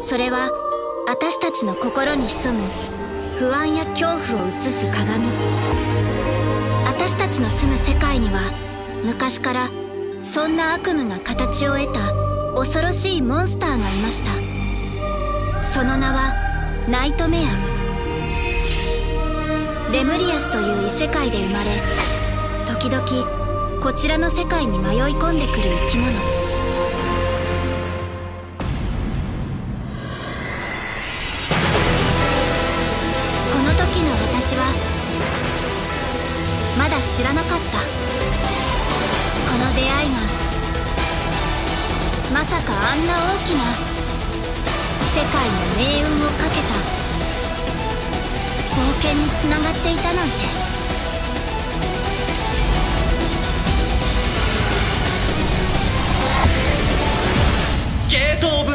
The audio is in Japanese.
それは私たちの心に潜む不安や恐怖を映す鏡。私たちの住む世界には昔からそんな悪夢が形を得た恐ろしいモンスターがいました。その名はナイトメア。レムリアスという異世界で生まれ時々こちらの世界に迷い込んでくる生き物。私はまだ知らなかったこの出会いがまさかあんな大きな世界の命運をかけた冒険につながっていたなんて。ゲートブ